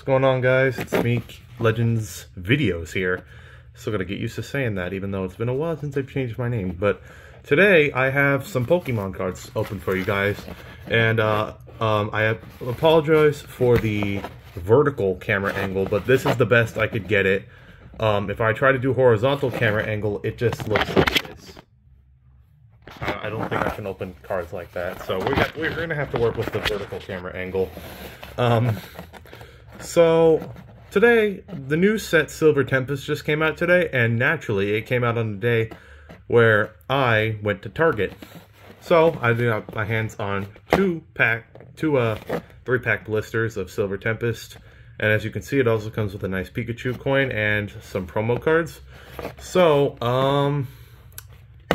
What's going on, guys? It's me, Legends Videos here. Still gotta get used to saying that, even though it's been a while since I've changed my name. But today, I have some Pokemon cards open for you guys. And uh, um, I apologize for the vertical camera angle, but this is the best I could get it. Um, if I try to do horizontal camera angle, it just looks like this. I don't think I can open cards like that, so we're, we're gonna have to work with the vertical camera angle. Um, so, today, the new set Silver Tempest just came out today, and naturally, it came out on the day where I went to Target. So, I got my hands on two pack, two, uh, three pack blisters of Silver Tempest, and as you can see, it also comes with a nice Pikachu coin and some promo cards. So, um,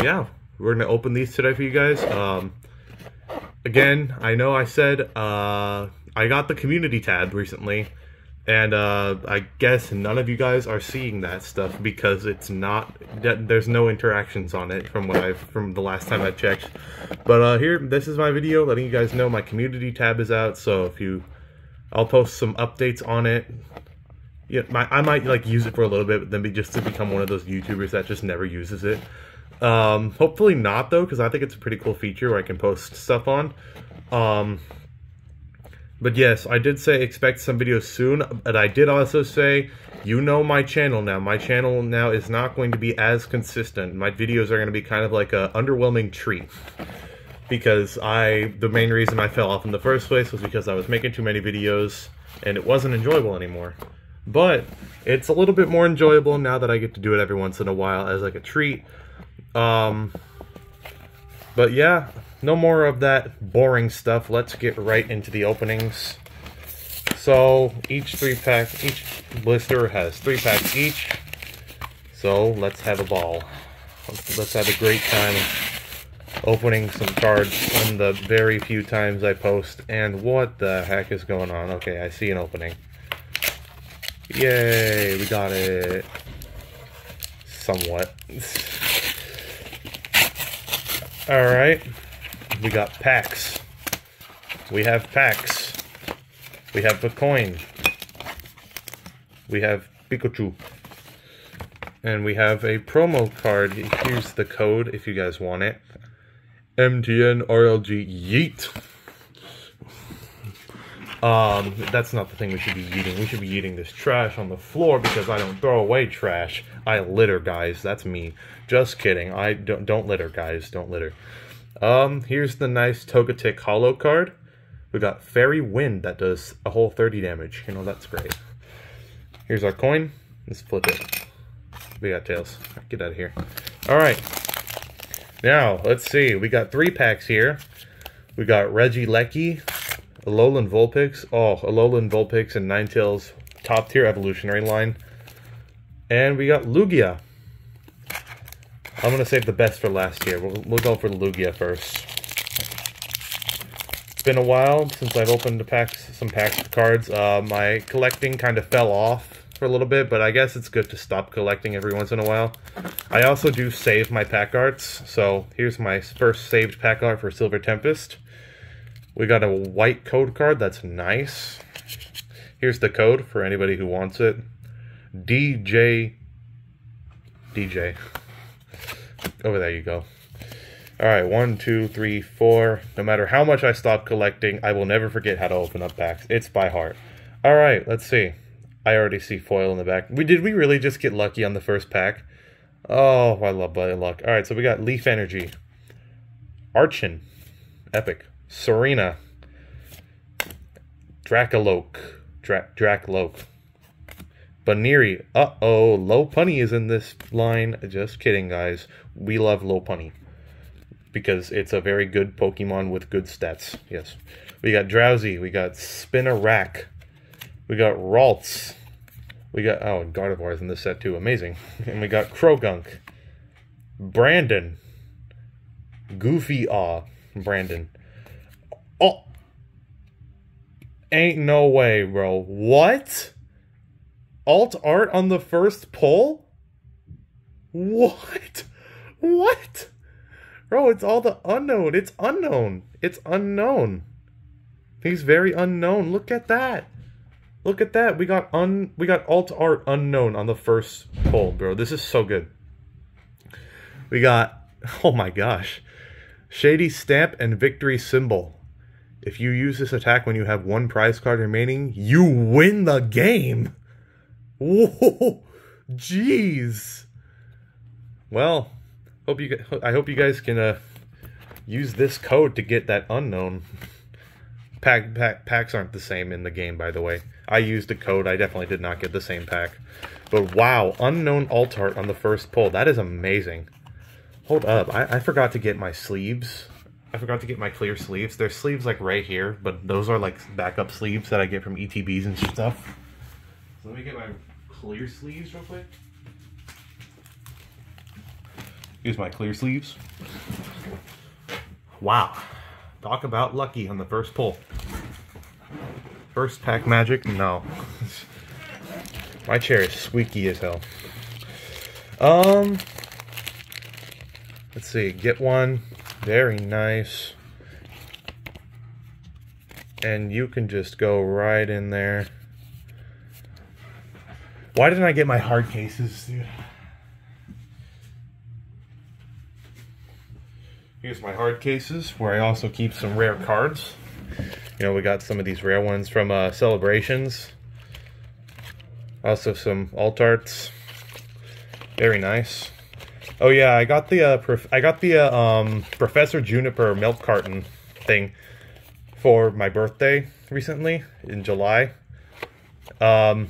yeah, we're gonna open these today for you guys. Um, again, I know I said, uh, I got the community tab recently, and uh, I guess none of you guys are seeing that stuff because it's not. There's no interactions on it from what I've from the last time I checked. But uh, here, this is my video letting you guys know my community tab is out. So if you, I'll post some updates on it. Yeah, my, I might like use it for a little bit, but then be just to become one of those YouTubers that just never uses it. Um, hopefully not though, because I think it's a pretty cool feature where I can post stuff on. Um, but yes, I did say expect some videos soon, but I did also say, you know my channel now. My channel now is not going to be as consistent. My videos are going to be kind of like a underwhelming treat. Because I, the main reason I fell off in the first place was because I was making too many videos and it wasn't enjoyable anymore. But it's a little bit more enjoyable now that I get to do it every once in a while as like a treat. Um, but yeah, no more of that boring stuff. Let's get right into the openings. So each three pack, each blister has three packs each. So let's have a ball. Let's have a great time opening some cards on the very few times I post. And what the heck is going on? Okay, I see an opening. Yay, we got it. Somewhat. Alright. We got packs. We have packs. We have the coin. We have Pikachu. And we have a promo card. Here's the code if you guys want it. MTN RLG Yeet. Um, that's not the thing we should be eating. We should be eating this trash on the floor because I don't throw away trash. I litter, guys. That's me. Just kidding. I don't don't litter, guys. Don't litter. Um, here's the nice Togetic Holo card. We got Fairy Wind that does a whole 30 damage. You know, that's great. Here's our coin. Let's flip it. We got tails. Get out of here. All right. Now, let's see. We got three packs here. We got Regieleki, Alolan Vulpix. Oh, Alolan Vulpix and Ninetales top tier evolutionary line. And we got Lugia. I'm going to save the best for last here. We'll, we'll go for the Lugia first. It's been a while since I've opened packs, some packs of cards. Uh, my collecting kind of fell off for a little bit, but I guess it's good to stop collecting every once in a while. I also do save my pack arts, so here's my first saved pack art for Silver Tempest. We got a white code card, that's nice. Here's the code for anybody who wants it. DJ... DJ. Over there you go. Alright, one, two, three, four. No matter how much I stop collecting, I will never forget how to open up packs. It's by heart. Alright, let's see. I already see foil in the back. We Did we really just get lucky on the first pack? Oh, I love bad luck. Alright, so we got Leaf Energy. Archen. Epic. Serena. Drakloak. Dra Drakloak. Buneary. Uh-oh, Lopunny is in this line. Just kidding, guys. We love Lopunny. Because it's a very good Pokemon with good stats. Yes. We got Drowzee. We got Spinarak. We got Ralts. We got... Oh, Gardevoir in this set, too. Amazing. And we got Croagunk. Brandon. Goofy Aw. Brandon. Oh! Ain't no way, bro. What? Alt art on the first pull? What? What? Bro, it's all the unknown. It's unknown. It's unknown. He's very unknown. Look at that. Look at that. We got un we got alt art Unown on the first pull, bro. This is so good. We got oh my gosh. Shady Stamp and Victory Symbol. If you use this attack when you have one prize card remaining, you win the game. Whoa, jeez. Well, hope you. I hope you guys can uh, use this code to get that Unown. Pack, pack packs aren't the same in the game, by the way. I used a code. I definitely did not get the same pack. But wow, Unown alt art on the first pull. That is amazing. Hold up, I, I forgot to get my sleeves. I forgot to get my clear sleeves. There's sleeves like right here, but those are like backup sleeves that I get from ETBs and stuff. So let me get my clear sleeves real quick. Here's my clear sleeves. Wow. Talk about lucky on the first pull. First pack magic? No. my chair is squeaky as hell. Um, let's see. Get one. Very nice. And you can just go right in there. Why didn't I get my hard cases, dude? Here's my hard cases, where I also keep some rare cards. You know, we got some of these rare ones from uh, Celebrations. Also some alt arts. Very nice. Oh yeah, I got the uh, I got the uh, um, Professor Juniper milk carton thing for my birthday recently in July. Um,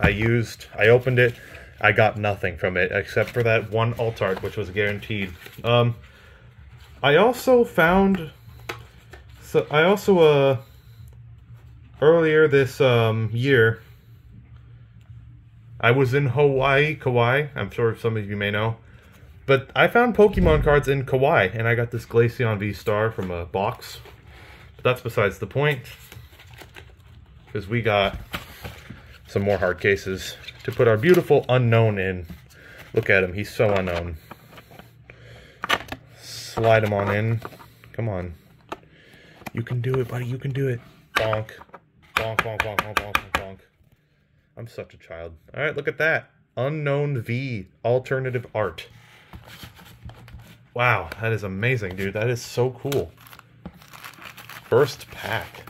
I used, I opened it, I got nothing from it except for that one alt art, which was guaranteed. Um, I also found, so I also, uh, earlier this, um, year, I was in Hawaii, Kauai, I'm sure some of you may know, but I found Pokemon cards in Kauai, and I got this Glaceon V-Star from a box. But that's besides the point, because we got some more hard cases to put our beautiful Unown in. Look at him, he's so unknown. Slide him on in. Come on. You can do it, buddy, you can do it. Bonk. Bonk, bonk, bonk, bonk, bonk, bonk. I'm such a child. Alright, look at that. Unown V, alternative art. Wow, that is amazing, dude. That is so cool. First pack.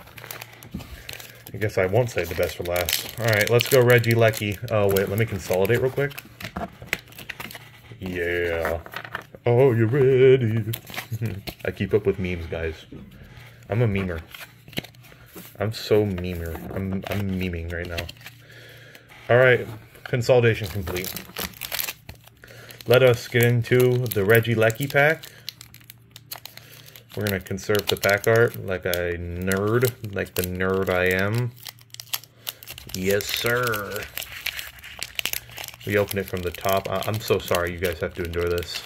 I guess I won't save the best for last. Alright, let's go Regieleki. Oh, wait, let me consolidate real quick. Yeah. Oh, you ready? I keep up with memes, guys. I'm a memer. I'm so memer. I'm, I'm meming right now. Alright, consolidation complete. Let us get into the Regieleki pack. We're going to conserve the back art like a nerd, like the nerd I am. Yes, sir. We open it from the top. I'm so sorry you guys have to endure this.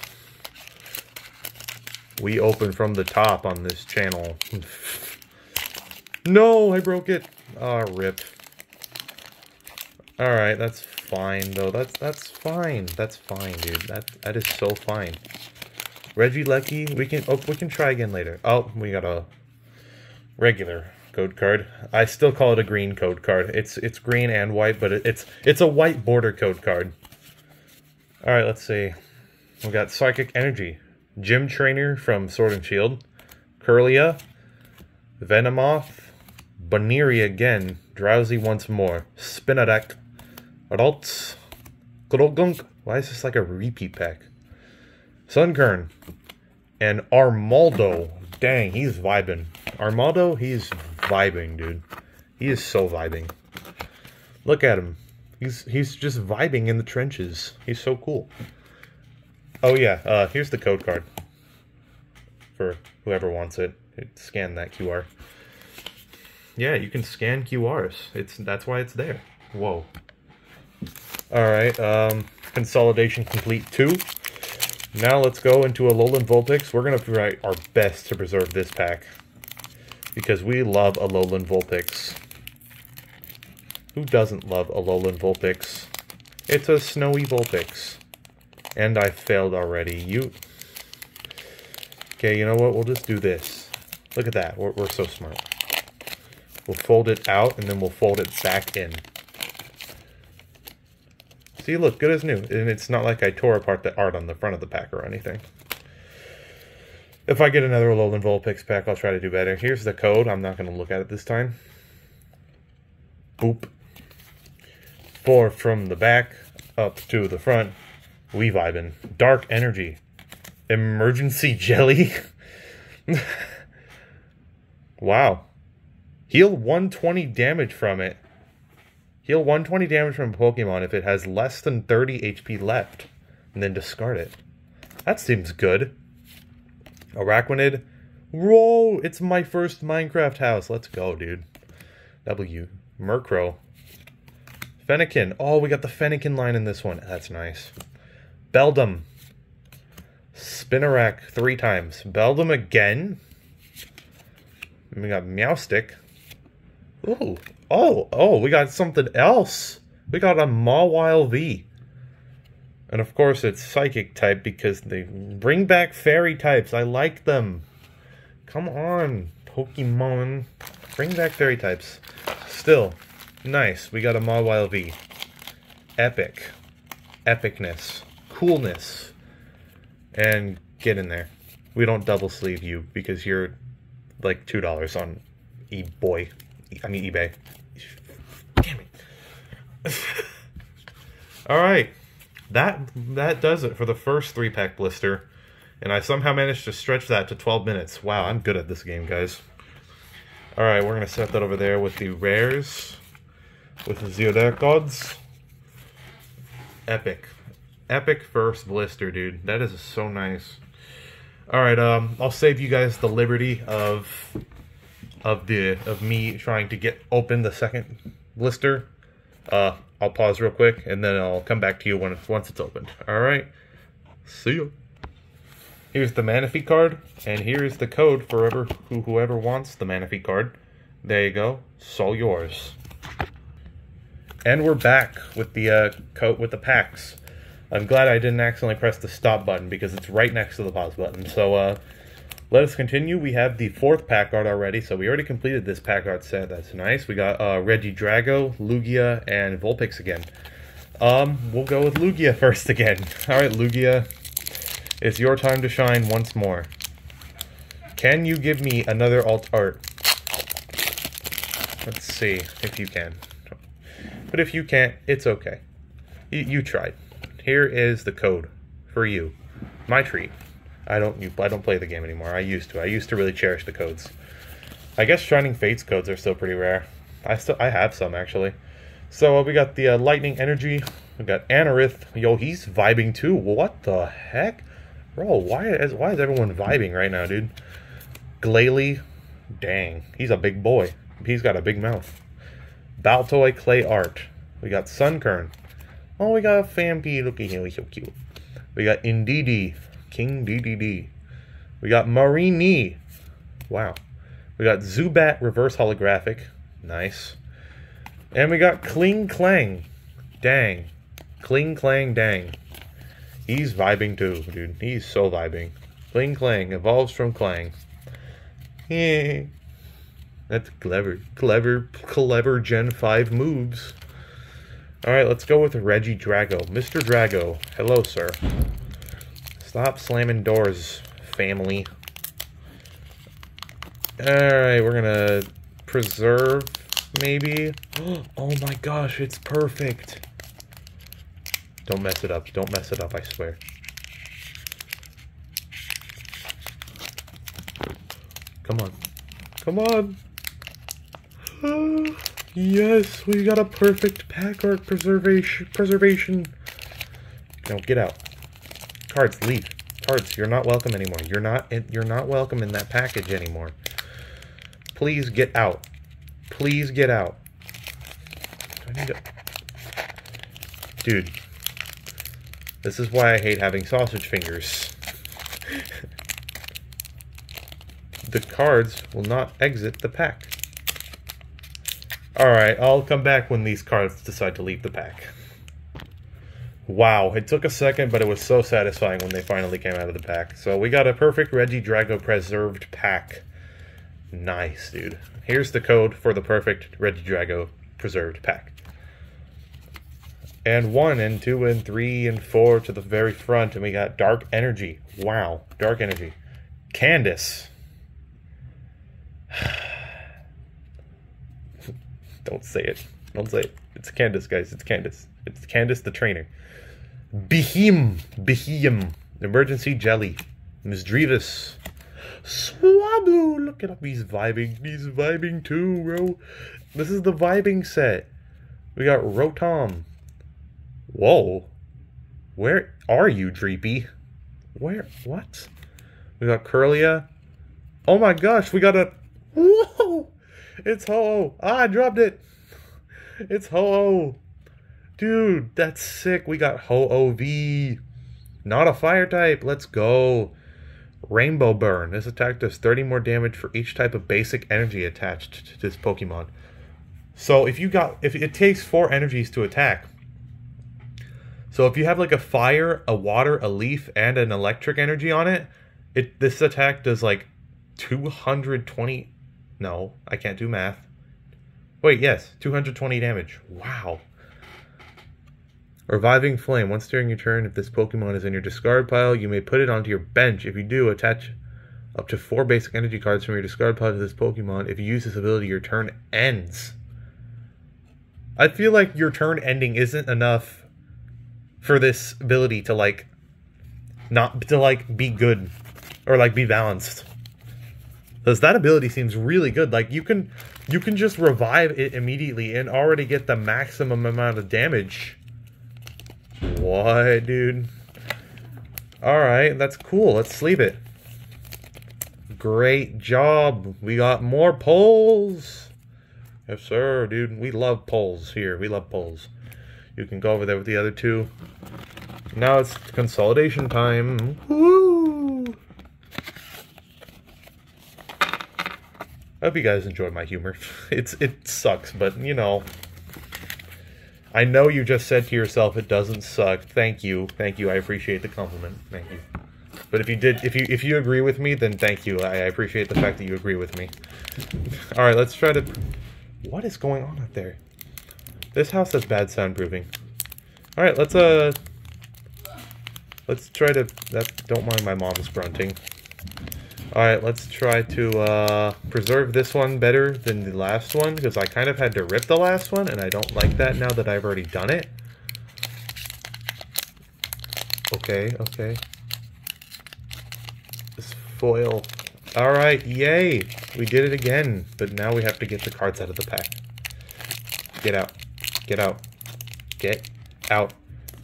We open from the top on this channel. no, I broke it. Ah, oh, rip. Alright, that's fine, though. That's that's fine. That's fine, dude. That That is so fine. Regieleki, we can oh, we can try again later. Oh, we got a regular code card. I still call it a green code card. It's it's green and white, but it, it's it's a white border code card. All right, let's see. We got Psychic Energy, Gym Trainer from Sword and Shield, Kirlia, Venomoth, Buneary again, Drowzee once more, Spinarak, Ralts, Croagunk. Why is this like a repeat pack? Sunkern. And Armaldo. Dang, he's vibing. Armaldo, he's vibing, dude. He is so vibing. Look at him. He's he's just vibing in the trenches. He's so cool. Oh yeah, uh, here's the code card. For whoever wants it. Scan that QR. Yeah, you can scan QRs. It's that's why it's there. Whoa. Alright, um, consolidation complete two. Now let's go into Alolan Vulpix. We're going to try our best to preserve this pack. Because we love Alolan Vulpix. Who doesn't love Alolan Vulpix? It's a snowy Vulpix. And I failed already. You... Okay, you know what? We'll just do this. Look at that. We're, we're so smart. We'll fold it out and then we'll fold it back in. See, look, good as new. And it's not like I tore apart the art on the front of the pack or anything. If I get another Alolan Vulpix pack, I'll try to do better. Here's the code. I'm not going to look at it this time. Boop. Four from the back up to the front. We vibing. Dark Energy. Emergency Jelly. wow. Heal 120 damage from it. Heal 120 damage from a Pokemon if it has less than 30 HP left. And then discard it. That seems good. Araquanid. Whoa! It's my first Minecraft house. Let's go, dude. W. Murkrow. Fennekin. Oh, we got the Fennekin line in this one. That's nice. Beldum. Spinarak three times. Beldum again. And we got Meowstic. Ooh. Oh, oh, we got something else. We got a Mawile V. And of course it's Psychic type because they bring back Fairy types. I like them. Come on, Pokemon. Bring back Fairy types. Still, nice. We got a Mawile V. Epic. Epicness. Coolness. And get in there. We don't double sleeve you because you're like $2 on e-boy. I mean eBay. All right. That that does it for the first three pack blister. And I somehow managed to stretch that to 12 minutes. Wow, I'm good at this game, guys. All right, we're going to set that over there with the rares. With the Zodiac Gods. Epic. Epic first blister, dude. That is so nice. All right, um, I'll save you guys the liberty of of the of me trying to get open the second blister. Uh, I'll pause real quick and then I'll come back to you when once it's opened. All right. See you. Here's the Manaphy card, and here's the code for whoever, who, whoever wants the Manaphy card. There you go. It's all yours. And we're back with the uh, coat with the packs. I'm glad I didn't accidentally press the stop button because it's right next to the pause button. So uh, let us continue. We have the fourth pack art already, so we already completed this pack art set. That's nice. We got uh, Regidrago, Lugia, and Vulpix again. Um, we'll go with Lugia first again. All right, Lugia, it's your time to shine once more. Can you give me another alt art? Let's see if you can. But if you can't, it's okay. You, you tried. Here is the code for you. My treat. I don't I don't play the game anymore. I used to. I used to really cherish the codes. I guess Shining Fates codes are still pretty rare. I still I have some actually. So uh, we got the uh, Lightning Energy. We got Anorith. Yo, he's vibing too. What the heck, bro? Why is why is everyone vibing right now, dude? Glalie, dang, he's a big boy. He's got a big mouth. Baltoy Clay Art. We got Sunkern. Oh, we got Phanpy. Look at him, he's so cute. We got Indeedee. King DDD. We got Mareanie. Wow. We got Zubat reverse holographic. Nice. And we got Klinklang. Dang. Klinklang dang. He's vibing too, dude. He's so vibing. Klinklang evolves from Klang. Yeah. That's clever. Clever, clever Gen 5 moves. Alright, let's go with Regidrago. Mr. Drago. Hello, sir. Stop slamming doors, family. Alright, we're gonna preserve, maybe. Oh my gosh, it's perfect. Don't mess it up. Don't mess it up, I swear. Come on. Come on. yes, we got a perfect pack art preservation. Preservation. Now get out. Cards, leave. Cards, you're not welcome anymore. You're not you're not welcome in that package anymore. Please get out. Please get out. I need to... Dude. This is why I hate having sausage fingers. the cards will not exit the pack. Alright, I'll come back when these cards decide to leave the pack. Wow, it took a second, but it was so satisfying when they finally came out of the pack. So we got a perfect Regidrago preserved pack. Nice, dude. Here's the code for the perfect Regidrago preserved pack. And one and two and three and four to the very front, and we got Dark Energy. Wow, Dark Energy. Candice. Don't say it. Don't say it. It's Candice, guys. It's Candice. It's Candice the trainer. Behem. Behem. Emergency Jelly. Misdreavus. Swablu. Look at him. He's vibing. He's vibing too, bro. This is the vibing set. We got Rotom. Whoa. Where are you, Dreepy? Where? What? We got Kirlia. Oh my gosh, we got a... Whoa! It's Ho-Oh. Ah, I dropped it. It's Ho-Oh. Dude, that's sick. We got Ho-Oh V. Not a fire type. Let's go. Rainbow Burn. This attack does 30 more damage for each type of basic energy attached to this Pokemon. So if you got if it takes four energies to attack. So if you have like a fire, a water, a leaf, and an electric energy on it, it this attack does like 220 no, I can't do math. Wait, yes, 220 damage. Wow. Reviving Flame. Once during your turn, if this Pokemon is in your discard pile, you may put it onto your bench. If you do, attach up to four basic energy cards from your discard pile to this Pokemon. If you use this ability, your turn ends. I feel like your turn ending isn't enough for this ability to like not to like be good or like be balanced. Because that ability seems really good. Like you can you can just revive it immediately and already get the maximum amount of damage what, dude? Alright, that's cool. Let's sleep it. Great job. We got more poles. Yes, sir, dude. We love poles here. We love poles. You can go over there with the other two. Now it's consolidation time. Woo! I hope you guys enjoy my humor. It's It sucks, but, you know, I know you just said to yourself it doesn't suck. Thank you. Thank you. I appreciate the compliment. Thank you. But if you did if you if you agree with me, then thank you. I, appreciate the fact that you agree with me. Alright, let's try to What is going on up there? This house has bad soundproofing. Alright, let's uh let's try to that don't mind my mom's grunting. Alright, let's try to uh, preserve this one better than the last one, because I kind of had to rip the last one, and I don't like that now that I've already done it. Okay, okay. This foil. Alright, yay! We did it again, but now we have to get the cards out of the pack. Get out. Get out. Get out.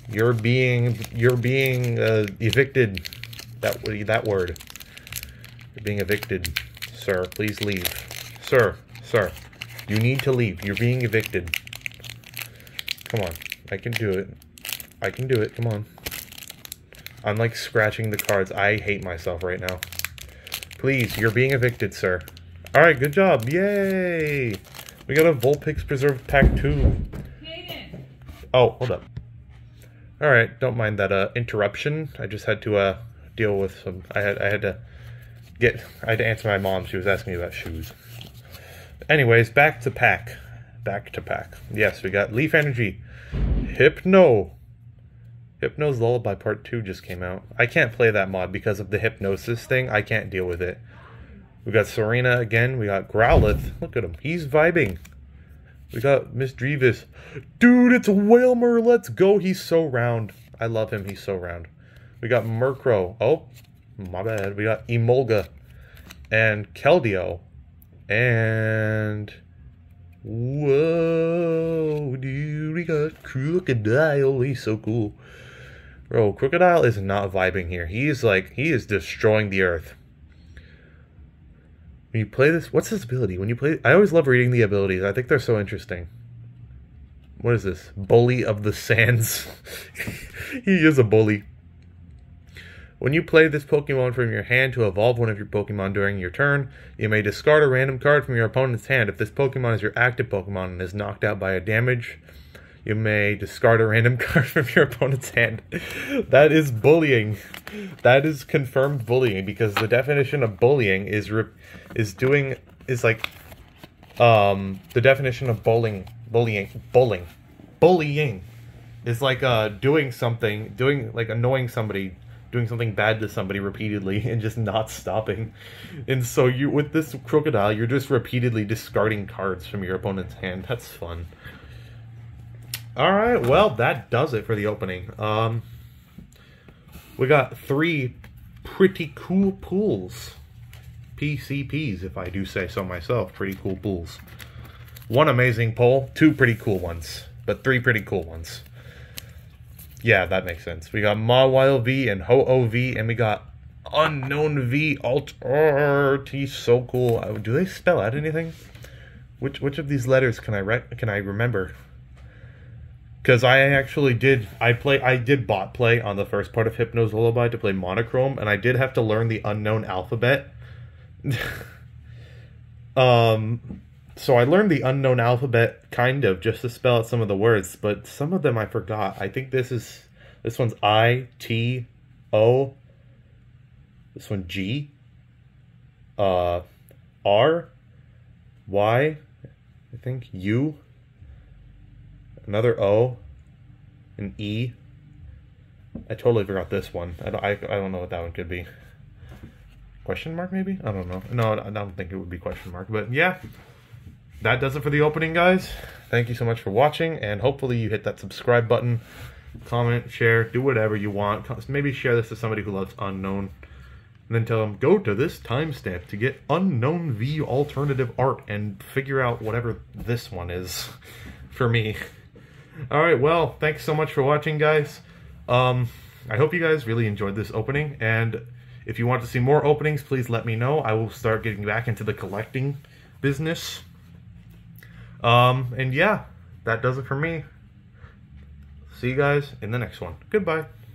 You're being, you're being uh, evicted. That, that word. You're being evicted. Sir, please leave. Sir, sir, you need to leave. You're being evicted. Come on. I can do it. I can do it. Come on. I'm like scratching the cards. I hate myself right now. Please, you're being evicted, sir. Alright, good job. Yay! We got a Vulpix Preserve Pack 2. Oh, hold up. Alright, don't mind that uh, interruption. I just had to uh, deal with some... I had, I had to get I had to answer my mom. She was asking me about shoes. Anyways, back to pack. Back to pack. Yes, we got Leaf Energy. Hypno. Hypno's Lullaby Part 2 just came out. I can't play that mod because of the hypnosis thing. I can't deal with it. We got Serena again. We got Growlithe. Look at him. He's vibing. We got Misdreavus. Dude, it's Wailmer. Let's go. He's so round. I love him. He's so round. We got Murkrow. Oh, my bad. We got Emolga and Keldeo. And whoa, dude, we got Krookodile. He's so cool. Bro, Krookodile is not vibing here. He's like, he is destroying the earth. When you play this, what's his ability? When you play, I always love reading the abilities. I think they're so interesting. What is this? Bully of the Sands. he is a bully. When you play this Pokemon from your hand to evolve one of your Pokemon during your turn, you may discard a random card from your opponent's hand. If this Pokemon is your active Pokemon and is knocked out by a damage, you may discard a random card from your opponent's hand. that is bullying. That is confirmed bullying because the definition of bullying is is doing is like um the definition of bullying bullying bowling bullying is like uh doing something doing like annoying somebody doing something bad to somebody repeatedly and just not stopping and so you with this crocodile, you're just repeatedly discarding cards from your opponent's hand that's fun all right well that does it for the opening um we got three pretty cool pools PCPs, if I do say so myself. Pretty cool pools. One amazing pull, two pretty cool ones, but three pretty cool ones. Yeah, that makes sense. We got Mawile V and Ho-Oh V, and we got Unown V Alt. He's so cool. Uh, do they spell out anything? Which which of these letters can I re can I remember? Because I actually did I play I did bot play on the first part of Hypno's Lullaby to play Monochrome, and I did have to learn the Unown alphabet um, so I learned the Unown alphabet kind of just to spell out some of the words, but some of them I forgot. I think this is this one's I T O. This one G. Uh, R. Y. I think U. Another O. An E. I totally forgot this one. I don't, I, I don't know what that one could be. Question mark, maybe? I don't know. No, I don't think it would be question mark. But yeah, that does it for the opening, guys. Thank you so much for watching, and hopefully you hit that subscribe button, comment, share, do whatever you want. Maybe share this to somebody who loves Unown. And then tell them, go to this timestamp to get Unown V alternative art and figure out whatever this one is for me. Alright, well, thanks so much for watching, guys. Um, I hope you guys really enjoyed this opening, and if you want to see more openings, please let me know. I will start getting back into the collecting business. Um, and yeah, that does it for me. See you guys in the next one. Goodbye.